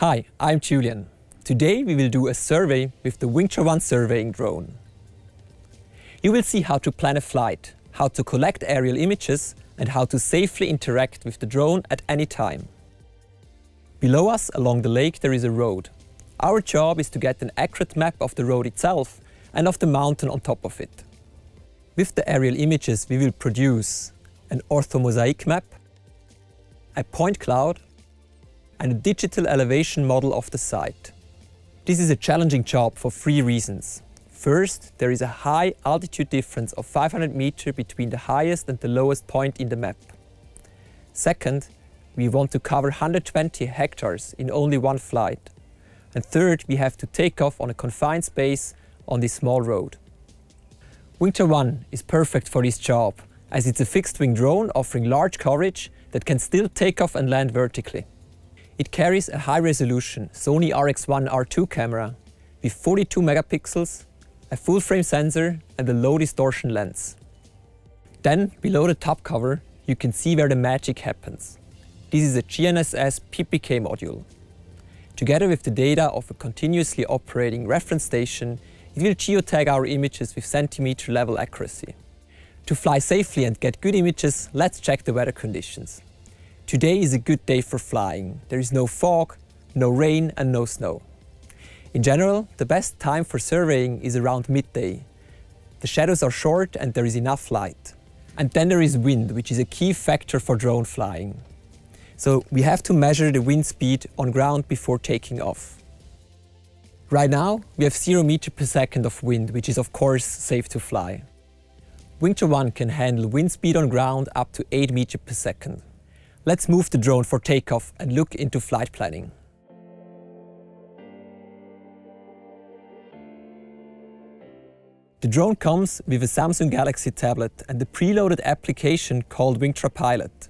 Hi, I'm Julian. Today we will do a survey with the Wingtra One surveying drone. You will see how to plan a flight, how to collect aerial images and how to safely interact with the drone at any time. Below us along the lake there is a road. Our job is to get an accurate map of the road itself and of the mountain on top of it. With the aerial images we will produce an orthomosaic map, a point cloud and a digital elevation model of the site. This is a challenging job for three reasons. First, there is a high altitude difference of 500 meters between the highest and the lowest point in the map. Second, we want to cover 120 hectares in only one flight. And third, we have to take off on a confined space on this small road. Wingtra One is perfect for this job, as it's a fixed-wing drone offering large coverage that can still take off and land vertically. It carries a high-resolution Sony RX1 R2 camera with 42 megapixels a full-frame sensor and a low distortion lens. Then, below the top cover, you can see where the magic happens. This is a GNSS PPK module. Together with the data of a continuously operating reference station, it will geotag our images with centimeter level accuracy. To fly safely and get good images, let's check the weather conditions. Today is a good day for flying. There is no fog, no rain and no snow. In general, the best time for surveying is around midday. The shadows are short and there is enough light. And then there is wind, which is a key factor for drone flying. So we have to measure the wind speed on ground before taking off. Right now, we have 0 meter per second of wind, which is of course safe to fly. Wingtra One can handle wind speed on ground up to 8 meter per second. Let's move the drone for takeoff and look into flight planning. The drone comes with a Samsung Galaxy tablet and the preloaded application called Wingtra Pilot.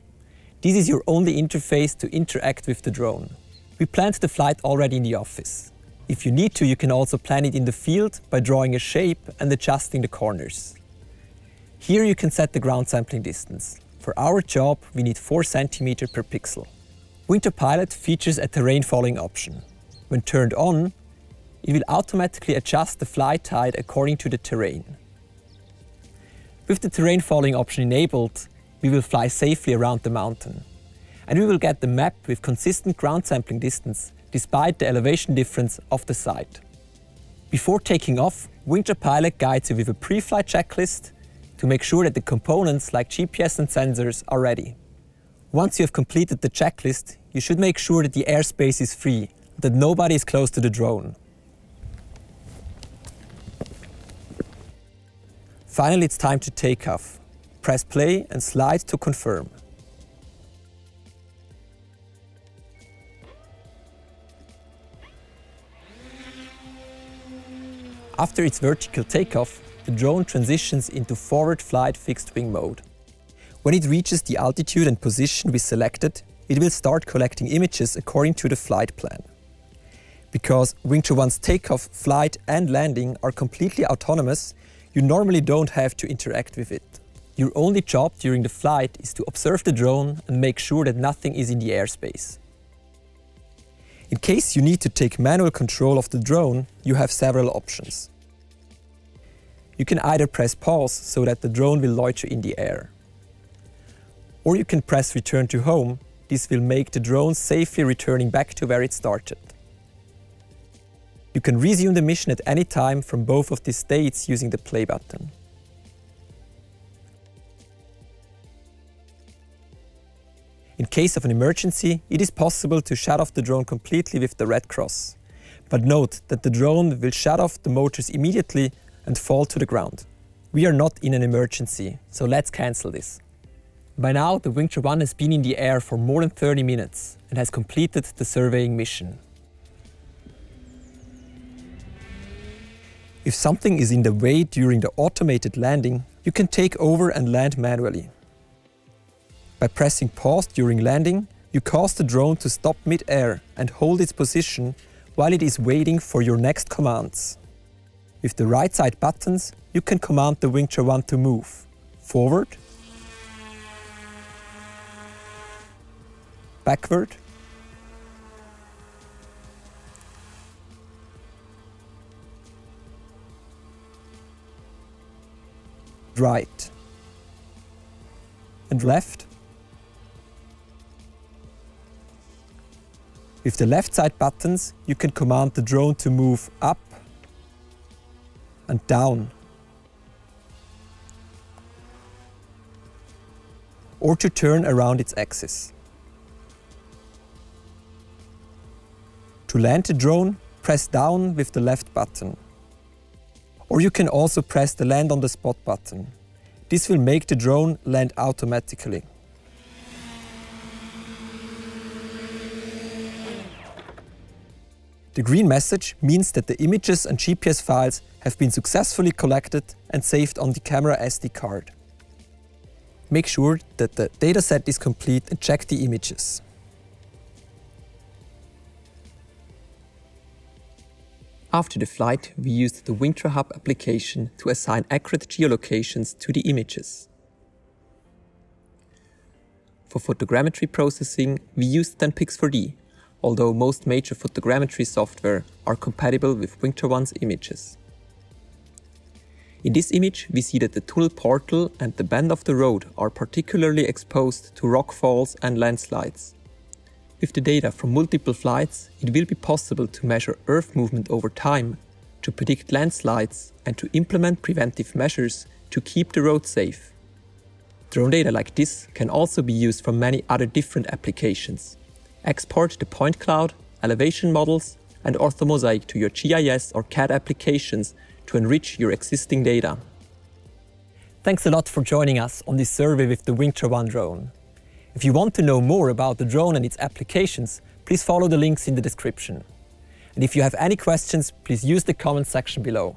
This is your only interface to interact with the drone. We planned the flight already in the office. If you need to, you can also plan it in the field by drawing a shape and adjusting the corners. Here you can set the ground sampling distance. For our job, we need 4 cm per pixel. Wingtra Pilot features a terrain following option. When turned on, it will automatically adjust the flight height according to the terrain. With the terrain following option enabled, we will fly safely around the mountain. And we will get the map with consistent ground sampling distance despite the elevation difference of the site. Before taking off, Wingtra Pilot guides you with a pre-flight checklist to make sure that the components like GPS and sensors are ready. Once you have completed the checklist, you should make sure that the airspace is free, that nobody is close to the drone. Finally, it's time to take off. Press play and slide to confirm. After its vertical takeoff, the drone transitions into forward flight fixed wing mode. When it reaches the altitude and position we selected, it will start collecting images according to the flight plan. Because Wingtra One's takeoff, flight and landing are completely autonomous, you normally don't have to interact with it. Your only job during the flight is to observe the drone and make sure that nothing is in the airspace. In case you need to take manual control of the drone, you have several options. You can either press pause so that the drone will loiter in the air. Or you can press return to home, this will make the drone safely returning back to where it started. You can resume the mission at any time from both of these states using the play button. In case of an emergency, it is possible to shut off the drone completely with the red cross. But note that the drone will shut off the motors immediately and fall to the ground. We are not in an emergency, so let's cancel this. By now, the Wingtra One has been in the air for more than 30 minutes and has completed the surveying mission. If something is in the way during the automated landing, you can take over and land manually. By pressing pause during landing, you cause the drone to stop mid-air and hold its position while it is waiting for your next commands. With the right side buttons, you can command the Wingtra One to move. Forward, backward, right. And left. With the left side buttons, you can command the drone to move up and down. Or to turn around its axis. To land the drone, press down with the left button. Or you can also press the land on the spot button. This will make the drone land automatically. The green message means that the images and GPS files have been successfully collected and saved on the camera SD card. Make sure that the dataset is complete and check the images. After the flight, we used the Wingtra Hub application to assign accurate geolocations to the images. For photogrammetry processing, we used Pix4D, although most major photogrammetry software are compatible with Wingtra One's images. In this image, we see that the tunnel portal and the bend of the road are particularly exposed to rockfalls and landslides. With the data from multiple flights, it will be possible to measure Earth movement over time, to predict landslides and to implement preventive measures to keep the road safe. Drone data like this can also be used for many other different applications. Export the point cloud, elevation models, and orthomosaic to your GIS or CAD applications to enrich your existing data. Thanks a lot for joining us on this survey with the Wingtra One drone. If you want to know more about the drone and its applications, please follow the links in the description. And if you have any questions, please use the comment section below.